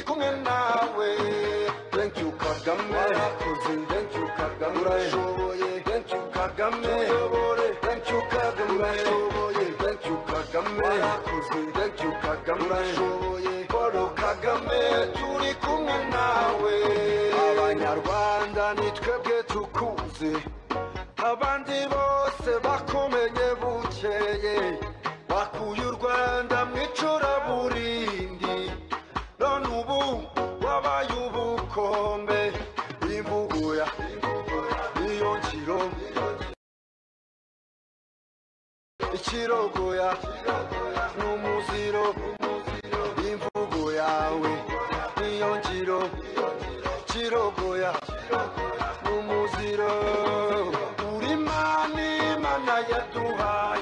turi kumwe nawe eh. thank you kagame. Warakoze thank you kagame. Urashoboye thank you kagame. Tuyobore thank you kagame. Urashoboye thank you kagame. Warakoze thank you kagame. Urashoboye paul kagame. Turi kumwe nawe eh. abanyarwanda ni twebwe tukuze. Abandi bose bakomenye bukeye praia do.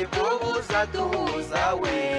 Ele vou usar, tu usa, ué.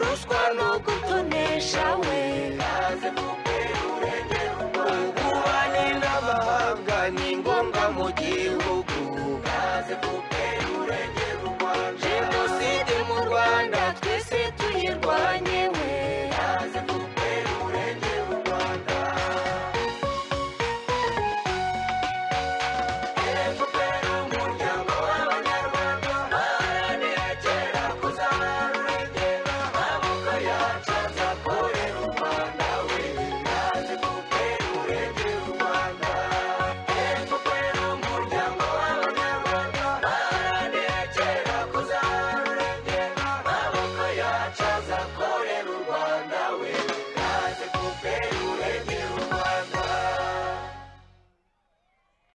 ruswa no gutonesha we